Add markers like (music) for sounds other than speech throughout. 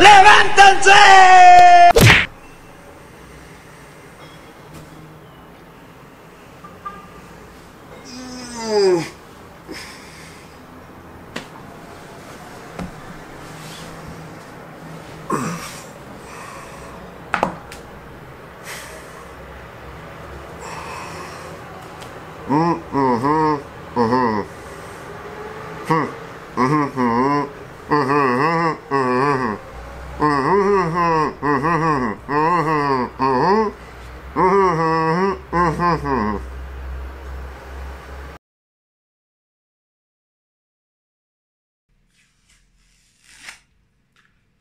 ¡Levántense!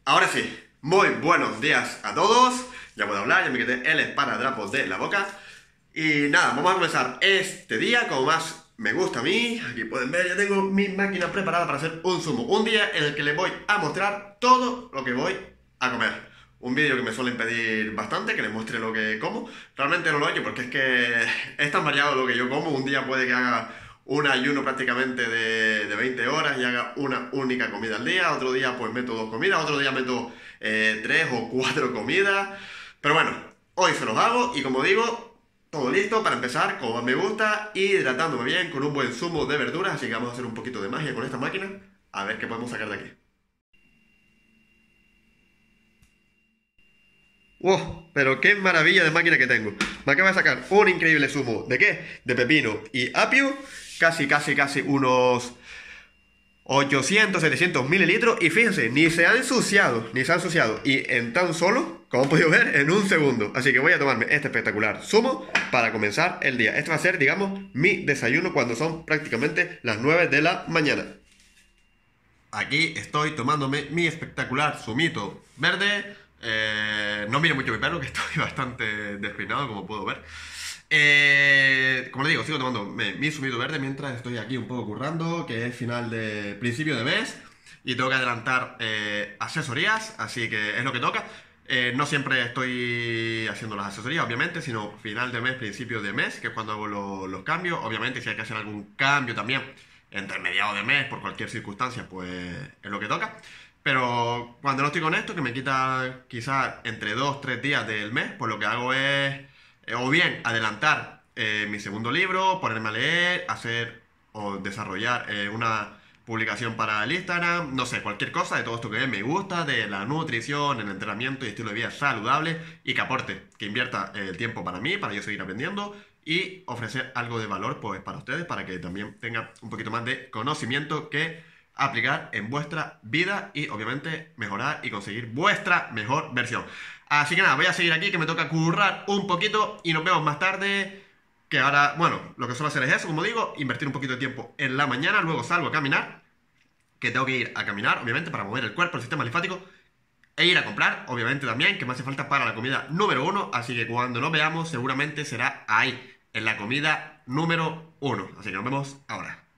Ahora sí, muy buenos días a todos. Ya puedo hablar, ya me quité el esparadrapo de la boca. Y nada, vamos a comenzar este día como más me gusta a mí. Aquí pueden ver, ya tengo mi máquina preparada para hacer un zumo. Un día en el que les voy a mostrar todo lo que voy a comer. Un vídeo que me suelen pedir bastante, que les muestre lo que como. Realmente no lo he hecho porque es que es tan variado lo que yo como. Un día puede que haga un ayuno prácticamente de, de 20 horas y haga una única comida al día. Otro día pues meto dos comidas, otro día meto eh, tres o cuatro comidas. Pero bueno, hoy se los hago y como digo, todo listo para empezar como me gusta, hidratándome bien con un buen zumo de verduras. Así que vamos a hacer un poquito de magia con esta máquina. A ver qué podemos sacar de aquí. ¡Wow! Pero qué maravilla de máquina que tengo. Me acaba de sacar un increíble zumo. ¿De qué? De pepino y apio. Casi, casi, casi unos 800, 700 mililitros. Y fíjense, ni se ha ensuciado, ni se ha ensuciado. Y en tan solo, como han podido ver, en un segundo. Así que voy a tomarme este espectacular zumo para comenzar el día. Este va a ser, digamos, mi desayuno cuando son prácticamente las 9 de la mañana. Aquí estoy tomándome mi espectacular zumito verde. Eh, no miro mucho mi pelo, que (laughs) estoy bastante despeinado, como puedo ver. Eh, como le digo, sigo tomando mi zumito verde mientras estoy aquí un poco currando, que es final de principio de mes. Y tengo que adelantar eh, asesorías, así que es lo que toca. No siempre estoy haciendo las asesorías, obviamente, sino final de mes, principio de mes, que es cuando hago lo- los cambios. Obviamente, si hay que hacer algún cambio también entre mediados de mes, por cualquier circunstancia, pues es lo que toca. Pero cuando no estoy con esto, que me quita quizás entre 2, 3 días del mes, pues lo que hago es eh, o bien adelantar eh, mi segundo libro, ponerme a leer, hacer o desarrollar eh, una publicación para el Instagram, no sé, cualquier cosa de todo esto que me gusta, de la nutrición, el entrenamiento y estilo de vida saludable y que aporte, que invierta el tiempo para mí, para yo seguir aprendiendo y ofrecer algo de valor pues para ustedes, para que también tengan un poquito más de conocimiento que aplicar en vuestra vida y obviamente mejorar y conseguir vuestra mejor versión. Así que nada, voy a seguir aquí que me toca currar un poquito y nos vemos más tarde. Que ahora, bueno, lo que suelo hacer es eso, como digo, invertir un poquito de tiempo en la mañana, luego salgo a caminar, que tengo que ir a caminar, obviamente, para mover el cuerpo, el sistema linfático, e ir a comprar, obviamente también, que me hace falta para la comida número uno, así que cuando nos veamos seguramente será ahí, en la comida número uno. Así que nos vemos ahora.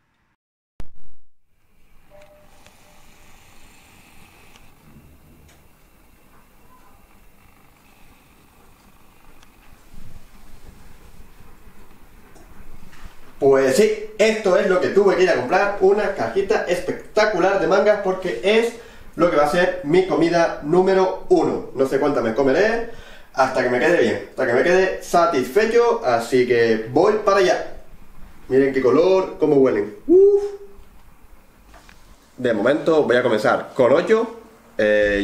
Pues sí, esto es lo que tuve que ir a comprar, una cajita espectacular de mangas porque es lo que va a ser mi comida número uno. No sé cuánta me comeré hasta que me quede bien, hasta que me quede satisfecho, así que voy para allá. Miren qué color, cómo huelen. Uf. De momento voy a comenzar con 8.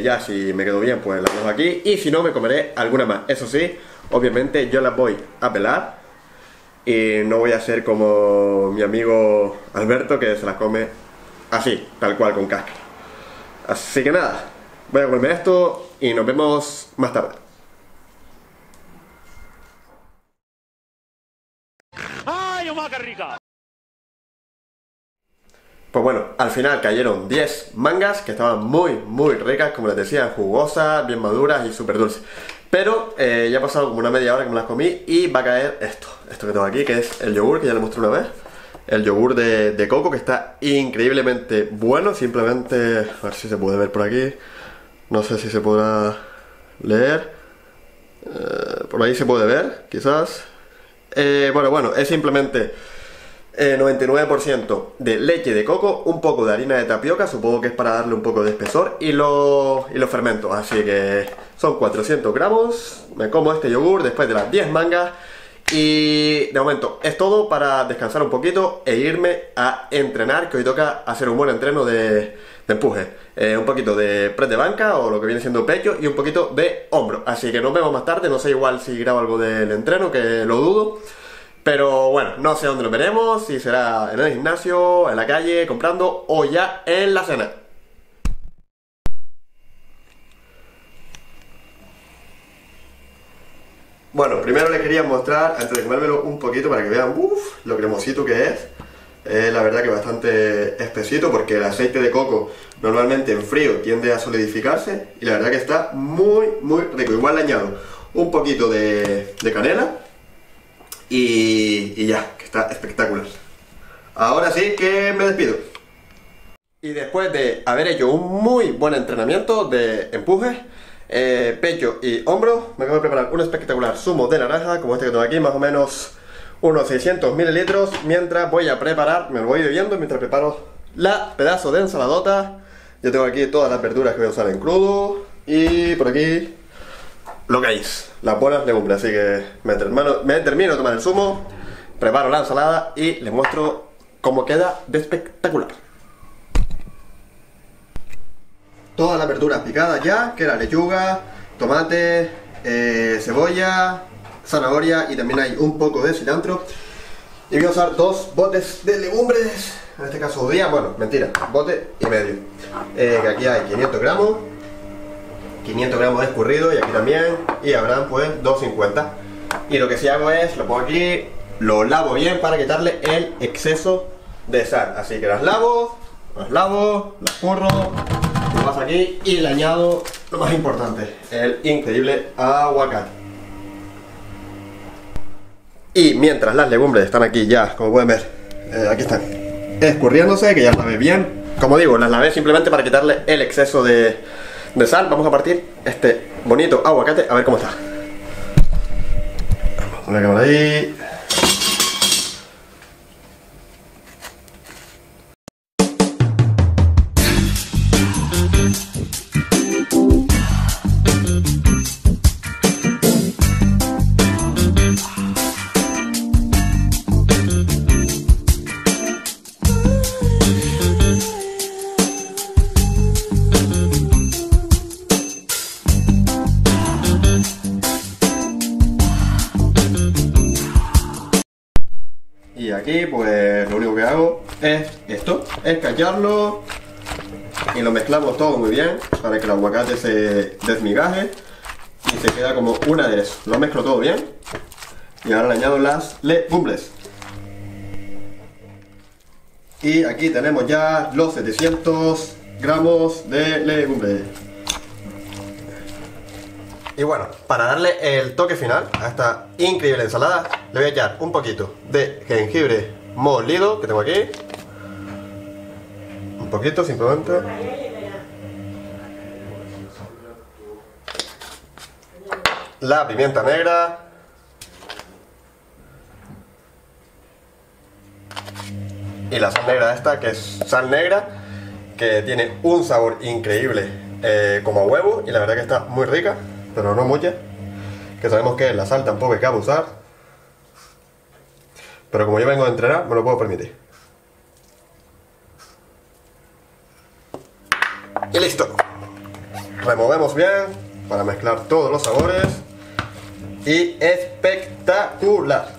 ya si me quedo bien, pues las dejo aquí. Y si no, me comeré alguna más. Eso sí, obviamente yo las voy a pelar. Y no voy a ser como mi amigo Alberto que se las come así, tal cual, con cáscara. Así que nada, voy a comerme esto y nos vemos más tarde. ¡Ay, Omaca rica! Pues bueno, al final cayeron 10 mangas que estaban muy, muy ricas, como les decía, jugosas, bien maduras y súper dulces. Pero eh, ya ha pasado como una media hora que me las comí y va a caer esto, esto que tengo aquí, que es el yogur, que ya lo mostré una vez. El yogur de, de coco, que está increíblemente bueno, simplemente, a ver si se puede ver por aquí, no sé si se podrá leer. Eh, por ahí se puede ver, quizás. Eh, bueno, bueno, es simplemente eh, 99% de leche de coco, un poco de harina de tapioca, supongo que es para darle un poco de espesor, y los, y los fermentos. Así que son 400 gramos. Me como este yogur después de las 10 mangas. Y de momento es todo para descansar un poquito e irme a entrenar, que hoy toca hacer un buen entreno de, de empuje. Eh, un poquito de press de banca o lo que viene siendo pecho y un poquito de hombro. Así que nos vemos más tarde, no sé igual si grabo algo del entreno, que lo dudo. Pero bueno, no sé dónde nos veremos, si será en el gimnasio, en la calle, comprando o ya en la cena. Bueno, primero les quería mostrar, antes de comérmelo un poquito para que vean uf, lo cremosito que es. Es la verdad que bastante espesito porque el aceite de coco normalmente en frío tiende a solidificarse y la verdad que está muy muy rico. Igual le añado un poquito de canela y, ya, que está espectacular. Ahora sí que me despido. Y después de haber hecho un muy buen entrenamiento de empuje, eh, pecho y hombro, me acabo de preparar un espectacular zumo de naranja, como este que tengo aquí, más o menos unos 600 mililitros, mientras voy a preparar, me lo voy bebiendo mientras preparo la pedazo de ensaladota. Yo tengo aquí todas las verduras que voy a usar en crudo y por aquí lo que hay, las buenas legumbres. Así que me, termino, me de tomar el zumo, preparo la ensalada y les muestro cómo queda de espectacular. Todas las verduras picadas ya, que era lechuga, tomate, eh, cebolla, zanahoria y también hay un poco de cilantro. Y voy a usar dos botes de legumbres, en este caso día, bueno, mentira, bote y medio. Eh, que aquí hay 500 gramos, 500 gramos de escurrido y aquí también, y habrán pues 250. Y lo que sí hago es, lo pongo aquí, lo lavo bien para quitarle el exceso de sal. Así que las lavo, las lavo, las curro, lo paso aquí y le añado lo más importante, el increíble aguacate. Y mientras las legumbres están aquí ya, como pueden ver, eh, aquí están, escurriéndose, que ya las lavé bien. Como digo, las lavé simplemente para quitarle el exceso de, de sal. Vamos a partir este bonito aguacate, a ver cómo está. Una cámara ahí. Aquí pues lo único que hago es esto, es callarlo y lo mezclamos todo muy bien para que el aguacate se desmigaje y se queda como un aderezo. Lo mezclo todo bien y ahora le añado las legumbres. Y aquí tenemos ya los 700 gramos de legumbres. Y bueno, para darle el toque final a esta increíble ensalada, le voy a echar un poquito de jengibre molido que tengo aquí. Un poquito simplemente. La pimienta negra. Y la sal negra esta, que es sal negra, que tiene un sabor increíble eh, como a huevo y la verdad que está muy rica pero no mucha. Que sabemos que la sal tampoco hay que abusar. Pero como yo vengo a entrenar, me lo puedo permitir. Y listo. Removemos bien para mezclar todos los sabores. Y espectacular.